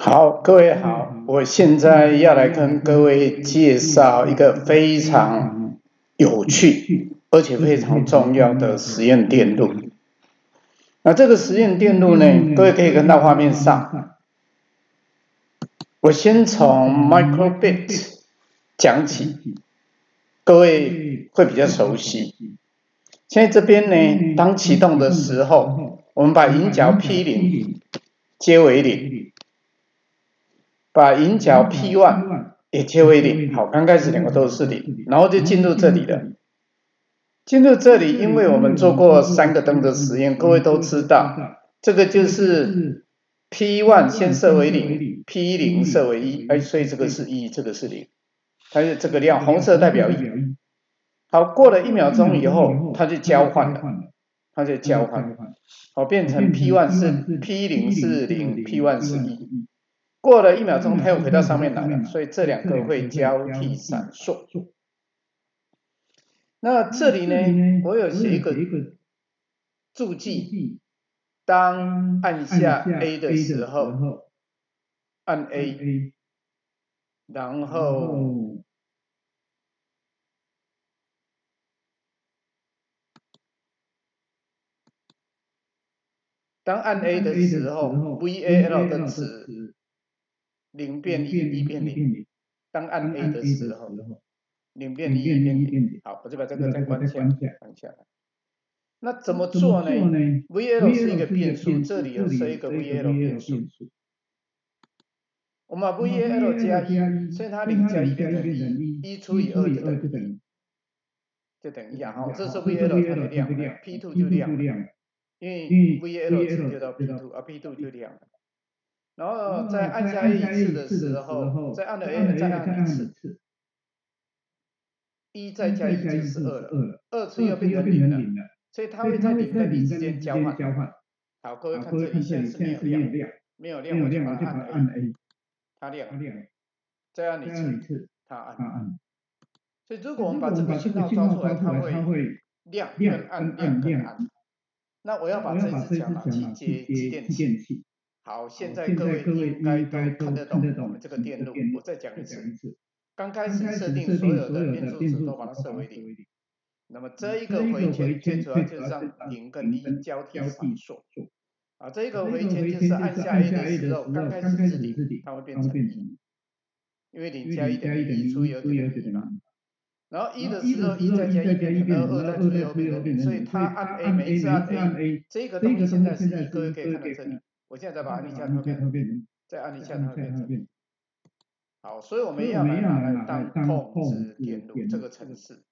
好，各位好，我现在要来跟各位介绍一个非常有趣而且非常重要的实验电路。那这个实验电路呢，各位可以看到画面上。我先从 microbit 讲起，各位会比较熟悉。现在这边呢，当启动的时候，我们把引角 P 零接为零。把银角 P one 也切为零，好，刚开始两个都是零，然后就进入这里了。进入这里，因为我们做过三个灯的实验，各位都知道，这个就是 P one 先设为零，P 零设为一，哎，所以这个是一，这个是零，它是这个亮，红色代表一。好，过了一秒钟以后，它就交换了，它就交换，好，变成 P one 是 P 零是零，P one 是一。过了一秒钟，它又回到上面来了，所以这两个会交替闪烁。那这里呢，我有写一个注记，当按下 A 的时候，按 A，然后当按 A 的时候，VAL 的值。零变一，一变零。当按 A 的时候，零变一，一变零。好，我就把这个再关下，关下来。那怎么做呢？VL 是一个变数，这里又是一个 VL 变数。我们把 VL 加一，所以它零加一变成一，一除以二就等于，就等于一。好，这是 VL 它的量，P two 就亮，因为 VL 直接到 P two，而 P two 就亮了。然后再按下一次的时候，再按了 A 再按一次，一再加一就是二了，二次又变成零了，所以它会在零跟零之间交换。好，各位看这一线是没有亮，没有亮，我就按 A，它亮，再按一次，它按。所以如果我们把这个信号抓出来，它会亮跟暗，亮跟暗。那我要把这只讲拿去接继电器。好，现在各位应该都看得懂我们这个电路。我再讲一次，刚开始设定所有的变数值都把它设为零。那么这一个回圈最主要就是让零跟一交替闪烁。啊，这一个回圈就是按下 A 的时候，刚开始是零，它会变成一，因为零加一等于一除以二等于一嘛。然后一的时候一再加一变成二，二再除以二变成零，所以它按 A 每一次按 A，这个东西现在是一，各位可以看到这里。我现在再把安利下，它变，再安利下，它变成。好，所以我们要来来当控制电路这个程式。